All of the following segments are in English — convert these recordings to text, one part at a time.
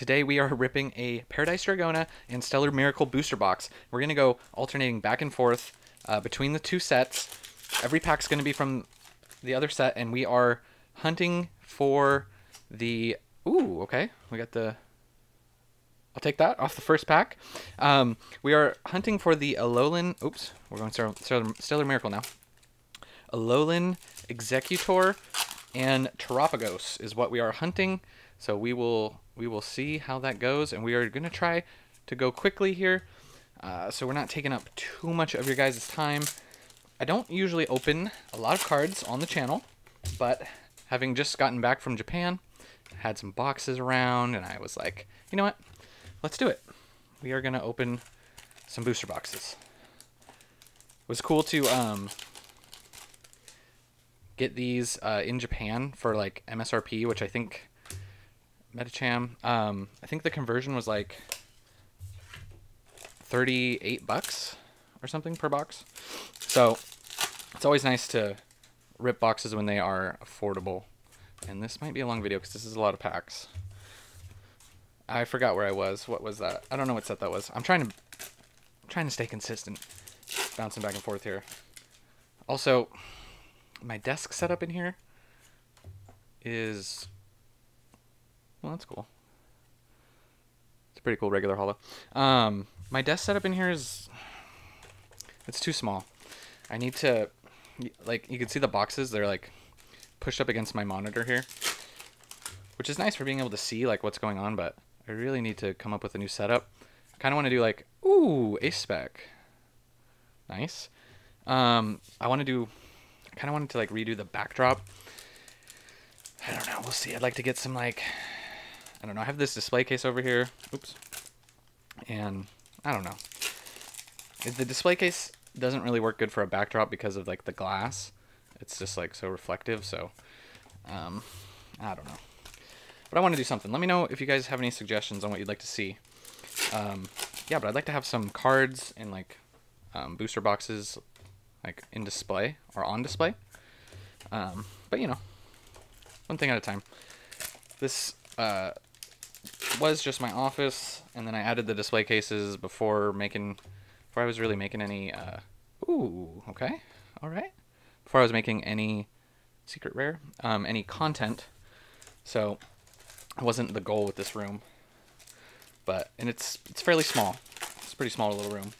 Today we are ripping a Paradise Dragona and Stellar Miracle booster box. We're going to go alternating back and forth uh, between the two sets. Every pack's going to be from the other set, and we are hunting for the... Ooh, okay. We got the... I'll take that off the first pack. Um, we are hunting for the Alolan... Oops, we're going Stellar, Stellar, Miracle now. Alolan Exeggutor and Terapagos is what we are hunting. So we will we will see how that goes, and we are going to try to go quickly here, uh, so we're not taking up too much of your guys' time. I don't usually open a lot of cards on the channel, but having just gotten back from Japan, had some boxes around, and I was like, you know what? Let's do it. We are going to open some booster boxes. It was cool to um, get these uh, in Japan for like MSRP, which I think Medicham. Um, I think the conversion was like 38 bucks or something per box. So it's always nice to rip boxes when they are affordable. And this might be a long video because this is a lot of packs. I forgot where I was. What was that? I don't know what set that was. I'm trying to I'm trying to stay consistent. Bouncing back and forth here. Also, my desk setup in here is well, that's cool. It's a pretty cool regular holo. Um, my desk setup in here is it's too small. I need to like you can see the boxes. They're like pushed up against my monitor here, which is nice for being able to see like what's going on. But I really need to come up with a new setup. Kind of want to do like ooh a spec. Nice. Um, I want to do. I kind of wanted to like redo the backdrop. I don't know. We'll see. I'd like to get some like I don't know. I have this display case over here. Oops. And I don't know. The display case doesn't really work good for a backdrop because of like the glass. It's just like so reflective. So um, I don't know. But I want to do something. Let me know if you guys have any suggestions on what you'd like to see. Um, yeah, but I'd like to have some cards and like um, booster boxes like in display or on display. Um, but you know, one thing at a time. This uh, was just my office, and then I added the display cases before making, before I was really making any, uh, ooh, okay, all right, before I was making any secret rare, um, any content, so it wasn't the goal with this room, but, and it's, it's fairly small, it's a pretty small little room.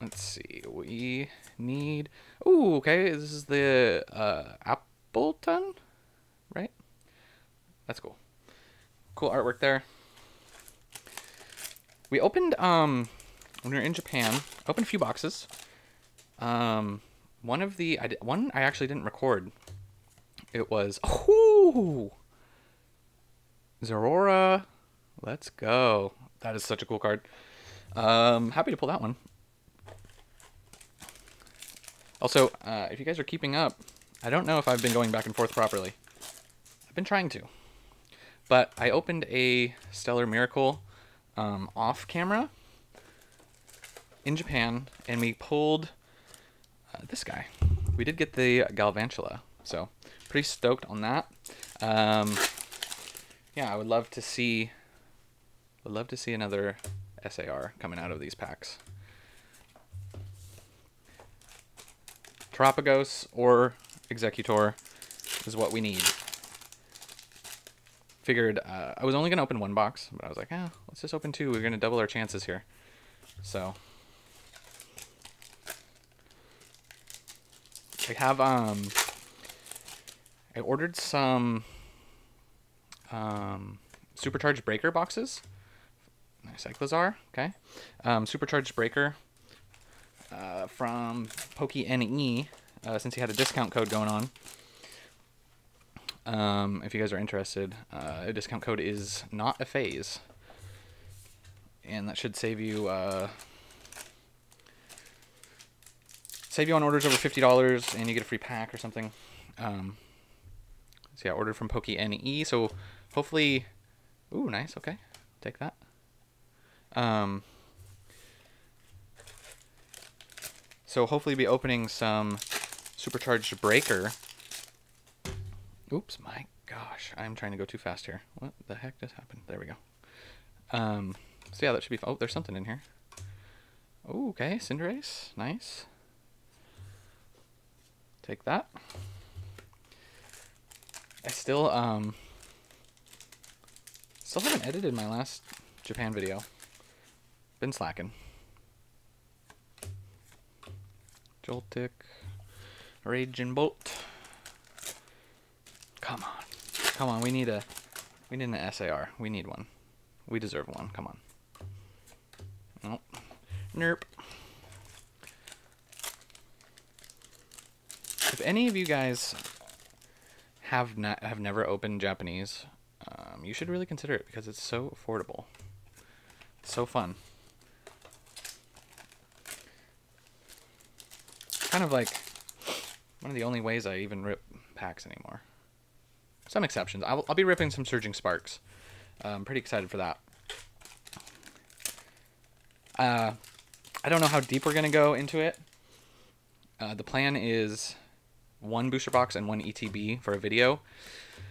Let's see, we need, ooh, okay, this is the, uh, Appletun, right? That's cool. Cool artwork there. We opened, um, when we were in Japan, opened a few boxes. Um, one of the, I did, one I actually didn't record. It was, oh, Zeraora. Let's go. That is such a cool card. Um, happy to pull that one. Also, uh, if you guys are keeping up, I don't know if I've been going back and forth properly. I've been trying to. But I opened a Stellar Miracle um, off camera in Japan, and we pulled uh, this guy. We did get the Galvantula, so pretty stoked on that. Um, yeah, I would love to see. Would love to see another SAR coming out of these packs. Terapagos or Exeggutor is what we need figured uh, I was only going to open one box, but I was like, eh, let's just open two. We're going to double our chances here. So I have, um, I ordered some um, supercharged breaker boxes. Nice Cyclizar, okay. Um, supercharged breaker uh, from PokeNE, uh, since he had a discount code going on. Um, if you guys are interested, uh, a discount code is not a phase, and that should save you uh, save you on orders over fifty dollars, and you get a free pack or something. Um, so yeah, ordered from PokeNE. So hopefully, ooh, nice. Okay, take that. Um, so hopefully, be opening some supercharged breaker Oops, my gosh, I'm trying to go too fast here. What the heck just happened? There we go. Um, so yeah, that should be. Oh, there's something in here. Oh, okay, Cinderace, nice. Take that. I still um still haven't edited my last Japan video. Been slacking. Joltik, Raging Bolt. Come on. Come on, we need a we need an SAR. We need one. We deserve one. Come on. Nope. Nerp. If any of you guys have not have never opened Japanese, um, you should really consider it because it's so affordable. It's so fun. Kind of like one of the only ways I even rip packs anymore. Some exceptions. I'll, I'll be ripping some Surging Sparks. Uh, I'm pretty excited for that. Uh, I don't know how deep we're going to go into it. Uh, the plan is one booster box and one ETB for a video.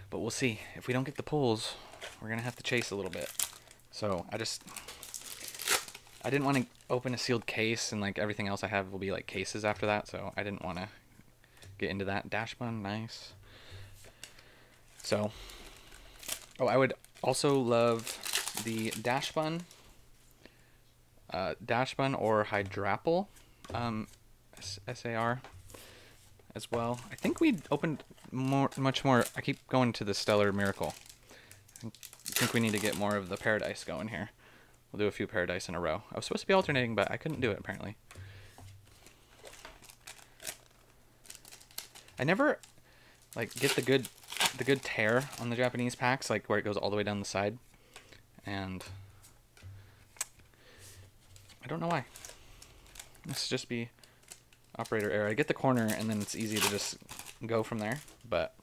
But we'll see. If we don't get the pulls, we're going to have to chase a little bit. So I just... I didn't want to open a sealed case and like everything else I have will be like cases after that. So I didn't want to get into that. Dachsbun, nice. So, oh, I would also love the Dachsbun, uh, Dachsbun or Hydrapple, um, SAR as well. I think we opened more, much more. I keep going to the Stellar Miracle. I think we need to get more of the Paradise going here. We'll do a few Paradise in a row. I was supposed to be alternating, but I couldn't do it apparently. I never like get the good the good tear on the Japanese packs, like where it goes all the way down the side. And I don't know why. This just be operator error. I get the corner and then it's easy to just go from there, but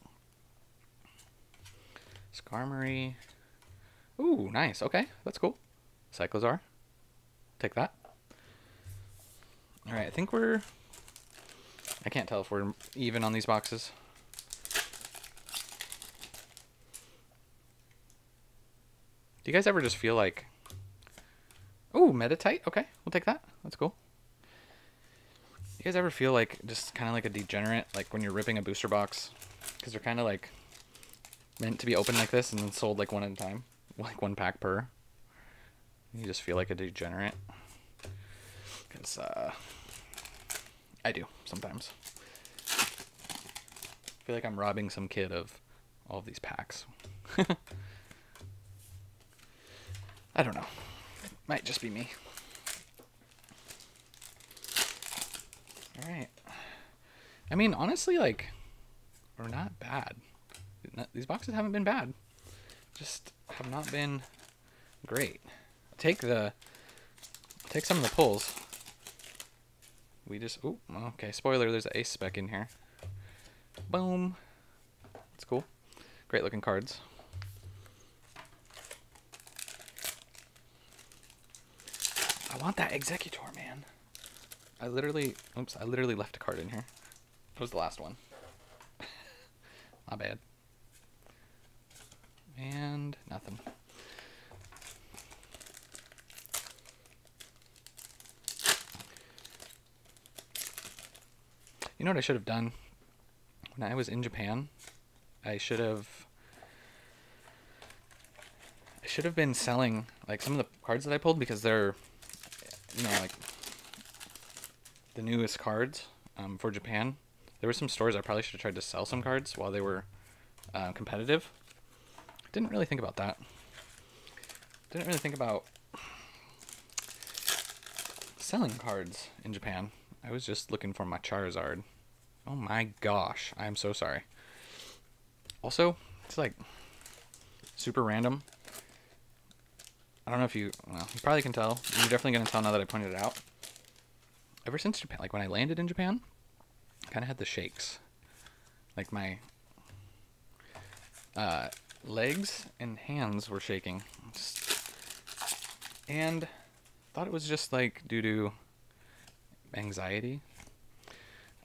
Skarmory. Ooh, nice. Okay, that's cool. Cyclizar. Take that. Alright, I think we're... I can't tell if we're even on these boxes. Do you guys ever just feel like... Ooh, Meditite? Okay, we'll take that. That's cool. You guys ever feel like just kind of like a degenerate, like when you're ripping a booster box, because they're kind of like meant to be open like this and then sold like one at a time, like one pack per. You just feel like a degenerate, because uh, I do sometimes. I feel like I'm robbing some kid of all of these packs. I don't know. It Might just be me. Alright. I mean, honestly, like, we're not bad. These boxes haven't been bad. Just have not been great. Take the, take some of the pulls. We just, oh, okay, spoiler, there's an ace spec in here. Boom. That's cool. Great looking cards. Want that Exeggutor, man. I literally, oops, I literally left a card in here. It was the last one. My bad. And nothing. You know what I should have done? When I was in Japan, I should have I should have been selling like some of the cards that I pulled because they're you know like the newest cards um, for Japan. There were some stores I probably should have tried to sell some cards while they were uh, competitive. Didn't really think about that. Didn't really think about selling cards in Japan. I was just looking for my Charizard. Oh my gosh, I am so sorry. Also, it's like super random. I don't know if you, well, you probably can tell. You're definitely going to tell now that I pointed it out ever since Japan, like when I landed in Japan, I kind of had the shakes. Like my uh, legs and hands were shaking. Just, and thought it was just like due to anxiety.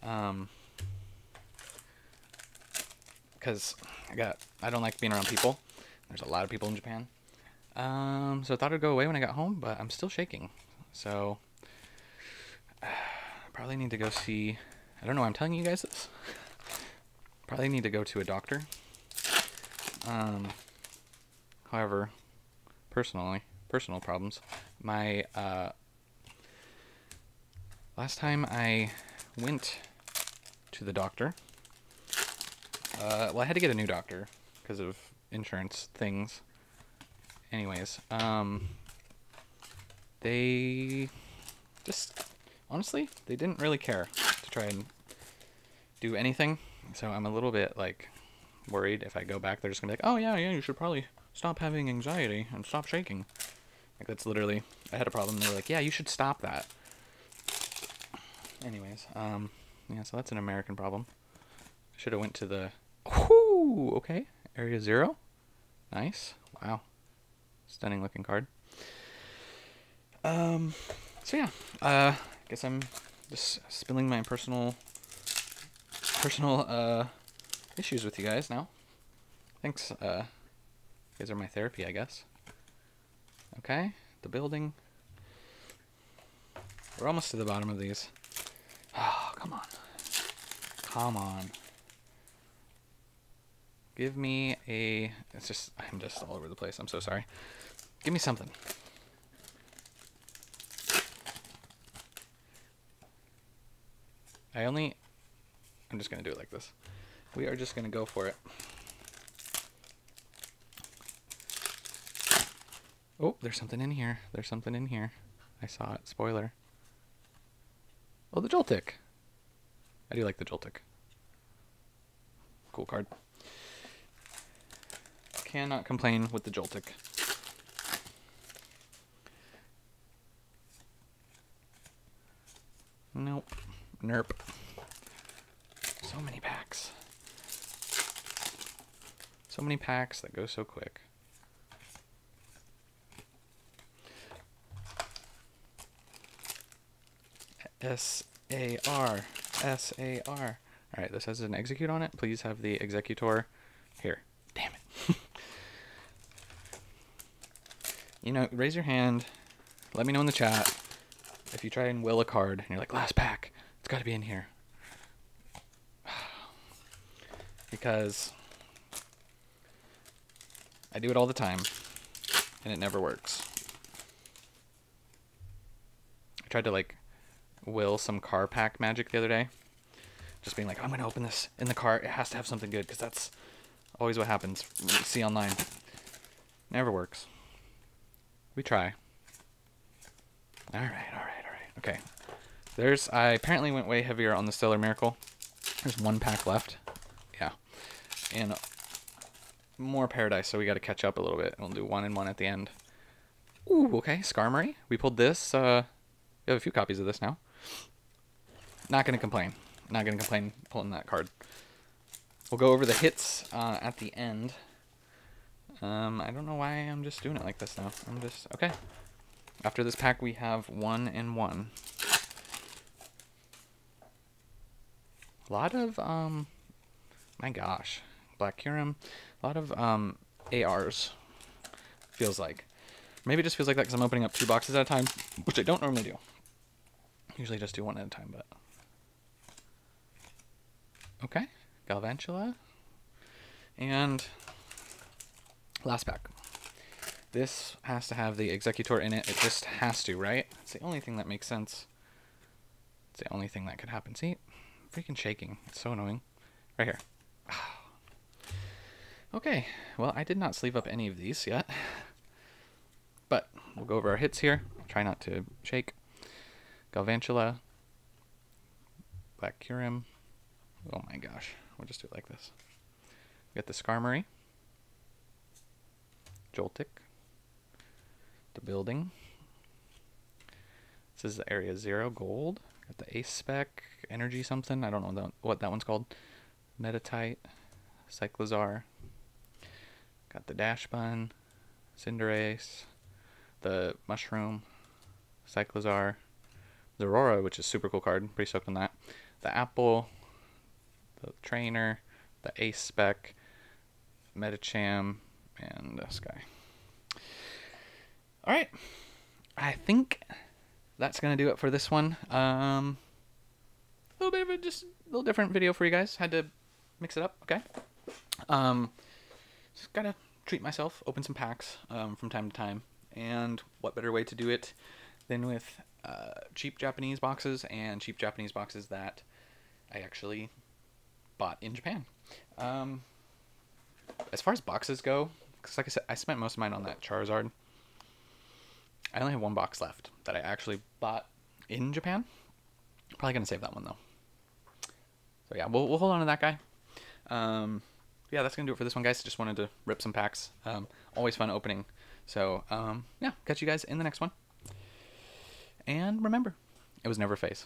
Um, because I got I don't like being around people. There's a lot of people in Japan. Um, so I thought it'd go away when I got home, but I'm still shaking. So probably need to go see. I don't know. why I'm telling you guys this. Probably need to go to a doctor. Um, however, personally, personal problems. My uh, last time I went to the doctor, uh, well, I had to get a new doctor because of insurance things. Anyways, um, they just honestly they didn't really care to try and do anything. So I'm a little bit like worried if I go back, they're just gonna be like, oh yeah, yeah, you should probably stop having anxiety and stop shaking. Like that's literally, I had a problem. They were like, yeah, you should stop that. Anyways, um, yeah, so that's an American problem. Should have went to the. Whoo, okay, area zero, nice. Wow, stunning looking card. Um, so yeah, uh, guess I'm just spilling my personal, personal uh, issues with you guys now. Thanks. Uh, you guys are my therapy, I guess. Okay, the building. We're almost to the bottom of these. Oh, come on. Come on. Give me a. It's just. I'm just all over the place. I'm so sorry. Give me something. I only. I'm just going to do it like this. We are just going to go for it. Oh, there's something in here. There's something in here. I saw it. Spoiler. Oh, the Joltik. I do like the Joltik. Cool card. Cannot complain with the Joltik. Nope. Nerp. So many packs. So many packs that go so quick. S A R S A R. All right, this has an execute on it. Please have the Exeggutor here. Damn it. you know, raise your hand. Let me know in the chat if you try and will a card and you're like, last pack, it's got to be in here. because I do it all the time and it never works. I tried to like will some car pack magic the other day. Just being like, I'm going to open this in the car. It has to have something good because that's always what happens. see online. Never works. We try. All right, all right, all right. Okay. There's, I apparently went way heavier on the Stellar Miracle. There's one pack left. Yeah. And more Paradise, so we got to catch up a little bit. We'll do one and one at the end. Ooh, okay. Skarmory. We pulled this. Uh, we have a few copies of this now. Not going to complain. Not going to complain pulling that card. We'll go over the hits uh, at the end. Um, I don't know why I'm just doing it like this now. I'm just... Okay. After this pack, we have one and one. A lot of, um... My gosh. Black Kyurem. A lot of, um, ARs. Feels like. Maybe it just feels like that because I'm opening up two boxes at a time, which I don't normally do. Usually just do one at a time, but... Okay, Galvantula. And last pack. This has to have the Exeggutor in it. It just has to, right? It's the only thing that makes sense. It's the only thing that could happen. See? freaking shaking. It's so annoying. Right here. okay, well, I did not sleeve up any of these yet. But we'll go over our hits here. try not to shake. Galvantula, Black Kyurem. Oh my gosh, we'll just do it like this. We got the Skarmory, Joltik, the building. This is the area zero gold. Got the Ace Spec, Energy something. I don't know what that one's called. Meditite, Cyclizar. Got the Dachsbun, Cinderace, the Mushroom, Cyclizar, the Aurora, which is super cool card. Pretty stoked on that. The Apple, the Trainer, the Ace Spec, Medicham, and this guy. All right, I think that's gonna do it for this one. Um, a little bit of a just a little different video for you guys. Had to mix it up. Okay. Um, just gotta treat myself, open some packs um, from time to time, and what better way to do it than with uh, cheap Japanese boxes and cheap Japanese boxes that I actually bought in Japan. Um, as far as boxes go, because like I said, I spent most of mine on that Charizard. I only have one box left that I actually bought in Japan. Probably gonna save that one though. So yeah, we'll, we'll hold on to that guy. Um, yeah, that's gonna do it for this one, guys. Just wanted to rip some packs. Um, always fun opening. So um, yeah, catch you guys in the next one. And remember, it was never phase.